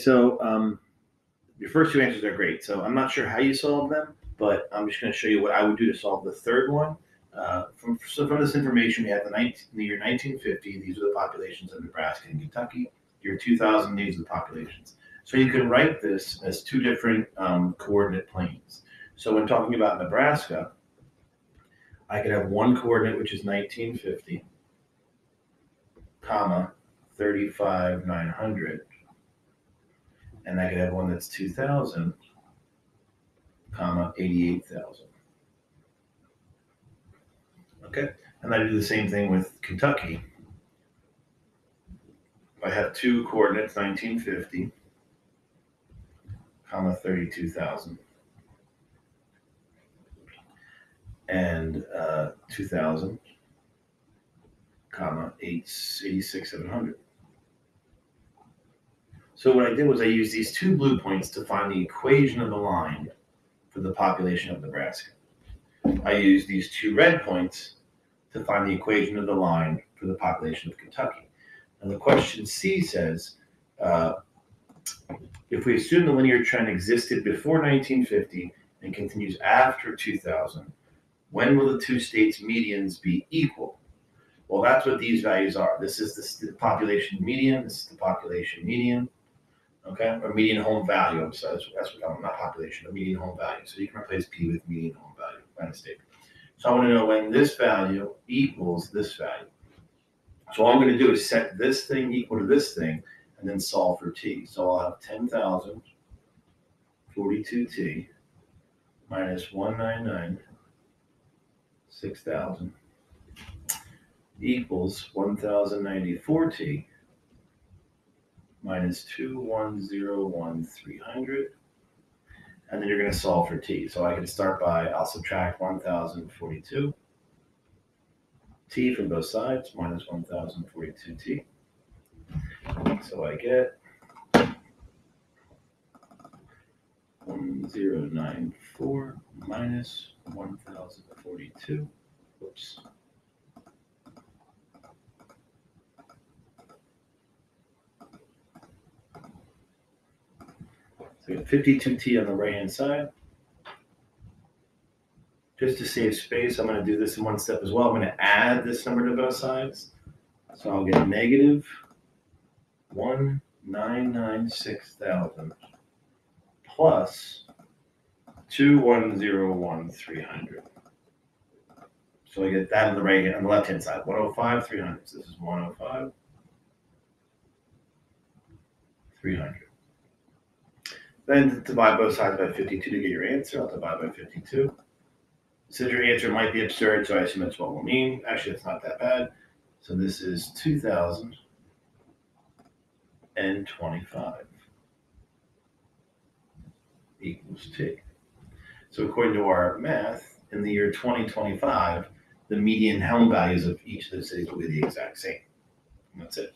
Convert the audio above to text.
so um, your first two answers are great. So I'm not sure how you solve them, but I'm just going to show you what I would do to solve the third one. Uh, from so from this information, we have the, 19, the year 1950. These are the populations of Nebraska and Kentucky. Year 2000, these are the populations. So you can write this as two different um, coordinate planes. So when talking about Nebraska, I could have one coordinate which is 1950, comma 35 900, and I could have one that's 2000, comma 88,000. Okay, and I do the same thing with Kentucky. I have two coordinates, 1950, comma 32,000. And uh, 2000, comma 86, 700. So what I did was I used these two blue points to find the equation of the line for the population of Nebraska. I used these two red points to find the equation of the line for the population of Kentucky. And the question C says, uh, if we assume the linear trend existed before 1950 and continues after 2000, when will the two states' medians be equal? Well, that's what these values are. This is the population median. This is the population median. Okay, or median home value. So that's, that's what I'm not population, but median home value. So you can replace P with median home value by mistake. So I want to know when this value equals this value. So all I'm going to do is set this thing equal to this thing and then solve for t. So I'll have 10,000 42t minus 199 6,000 equals 1,094t minus 2101 300 and then you're going to solve for t. So I can start by, I'll subtract 1042 t from both sides, minus 1042t. So I get 1094 minus 1042. Whoops. We have 52t on the right hand side. Just to save space, I'm going to do this in one step as well. I'm going to add this number to both sides. So I'll get negative 1,996,000 plus 2,101,300. So I get that on the right hand, on the left hand side, 105, 300. So this is 105, 300. Then divide both sides by 52 to get your answer. I'll divide by 52. Since your answer might be absurd, so I assume that's what we'll mean. Actually, it's not that bad. So this is 2025 equals T. So according to our math, in the year 2025, the median home values of each of those cities will be the exact same. And that's it.